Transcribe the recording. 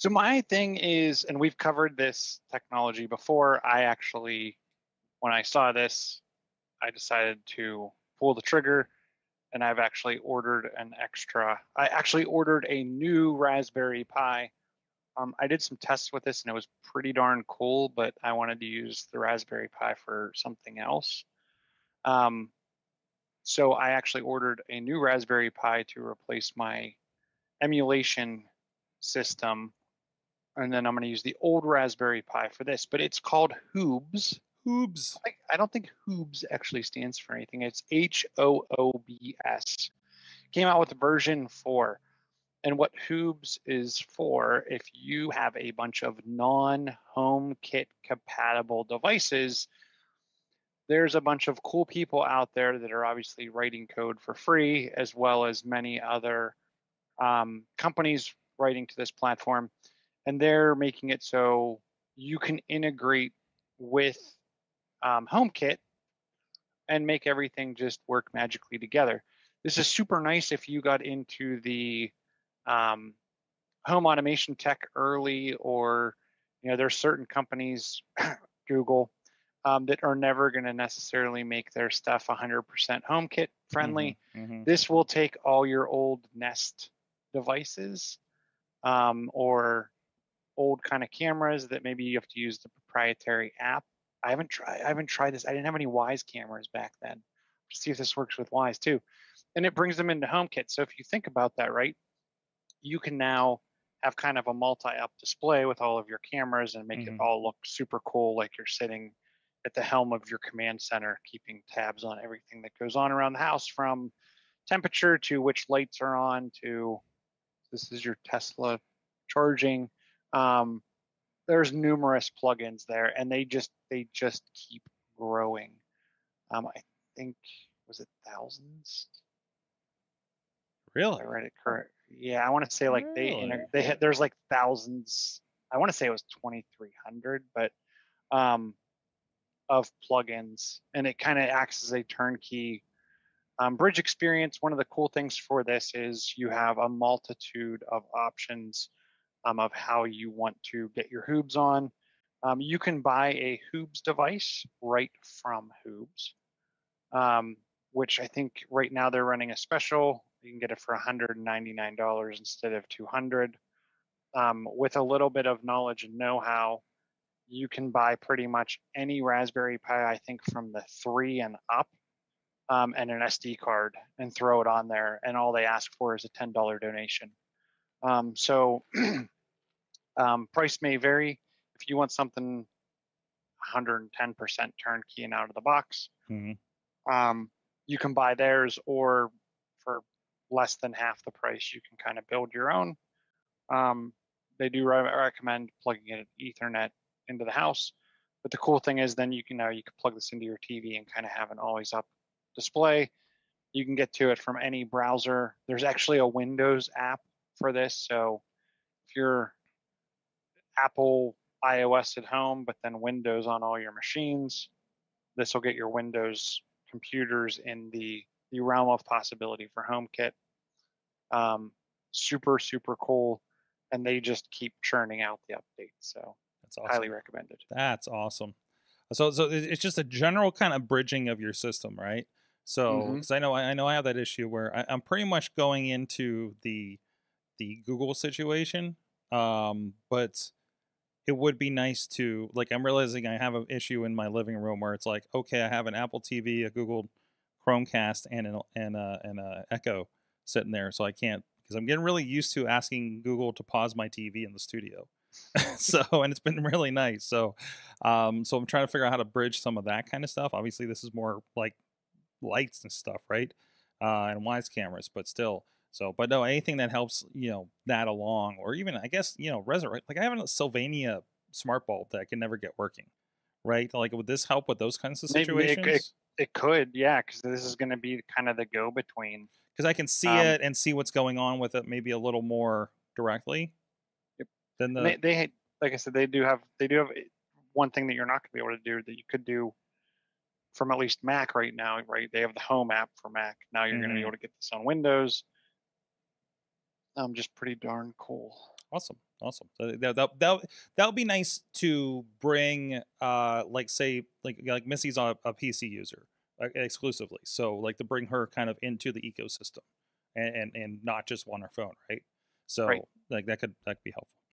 So my thing is, and we've covered this technology before. I actually, when I saw this, I decided to pull the trigger, and I've actually ordered an extra. I actually ordered a new Raspberry Pi. Um, I did some tests with this, and it was pretty darn cool. But I wanted to use the Raspberry Pi for something else. Um, so I actually ordered a new Raspberry Pi to replace my emulation system and then I'm going to use the old Raspberry Pi for this, but it's called Hoobs. Hoobs. I, I don't think Hoobs actually stands for anything. It's H O O B S. Came out with version four. And what Hoobs is for, if you have a bunch of non HomeKit compatible devices, there's a bunch of cool people out there that are obviously writing code for free, as well as many other um, companies writing to this platform and they're making it so you can integrate with um, HomeKit and make everything just work magically together. This is super nice if you got into the um, home automation tech early, or you know, there's certain companies, Google, um, that are never going to necessarily make their stuff 100% HomeKit friendly. Mm-hmm, mm-hmm. This will take all your old Nest devices um, or old kind of cameras that maybe you have to use the proprietary app. I haven't tried I haven't tried this. I didn't have any Wyze cameras back then. To see if this works with Wyze too. And it brings them into HomeKit. So if you think about that, right, you can now have kind of a multi-up display with all of your cameras and make mm-hmm. it all look super cool like you're sitting at the helm of your command center keeping tabs on everything that goes on around the house from temperature to which lights are on to this is your Tesla charging um, there's numerous plugins there, and they just they just keep growing. Um, I think was it thousands? Really? I read it correct. Yeah, I want to say like really? they they had, there's like thousands. I want to say it was 2,300, but um, of plugins, and it kind of acts as a turnkey um, bridge experience. One of the cool things for this is you have a multitude of options um, of how you want to get your Hoobs on. Um, you can buy a Hoobs device right from Hoobs, um, which I think right now they're running a special. You can get it for $199 instead of 200. Um, with a little bit of knowledge and know-how, you can buy pretty much any Raspberry Pi, I think from the three and up, um, and an SD card and throw it on there. And all they ask for is a $10 donation. Um, so um, price may vary. If you want something 110% turnkey and out of the box, mm-hmm. um, you can buy theirs, or for less than half the price, you can kind of build your own. Um, they do re- recommend plugging in Ethernet into the house, but the cool thing is then you can now you can plug this into your TV and kind of have an always up display. You can get to it from any browser. There's actually a Windows app for this. So if you're Apple iOS at home, but then Windows on all your machines, this will get your Windows computers in the, the realm of possibility for HomeKit. Um, super, super cool. And they just keep churning out the updates. So that's awesome. highly recommended. That's awesome. So, so it's just a general kind of bridging of your system, right? So, because mm-hmm. I know I know I have that issue where I, I'm pretty much going into the the Google situation. Um, but it would be nice to like I'm realizing I have an issue in my living room where it's like, okay, I have an Apple TV, a Google Chromecast, and an and a and a Echo sitting there, so I can't because I'm getting really used to asking Google to pause my TV in the studio. so and it's been really nice. So um so I'm trying to figure out how to bridge some of that kind of stuff. Obviously this is more like lights and stuff, right? Uh and Wyze cameras, but still so, but no, anything that helps, you know, that along, or even I guess, you know, resurrect. Like I have a Sylvania smart bulb that I can never get working, right? Like, would this help with those kinds of situations? It, it, it could, yeah, because this is going to be kind of the go between. Because I can see um, it and see what's going on with it, maybe a little more directly. Yep. Than the they, they, like I said, they do have they do have eh, one thing that you're not going to be able to do that you could do from at least Mac right now, right? They have the Home app for Mac. Now you're mm-hmm. going to be able to get this on Windows um, just pretty darn cool. Awesome. awesome. So that that that that would be nice to bring, uh, like say like like Missy's a, a PC user uh, exclusively, so like to bring her kind of into the ecosystem, and and, and not just on her phone, right? So right. like that could that could be helpful.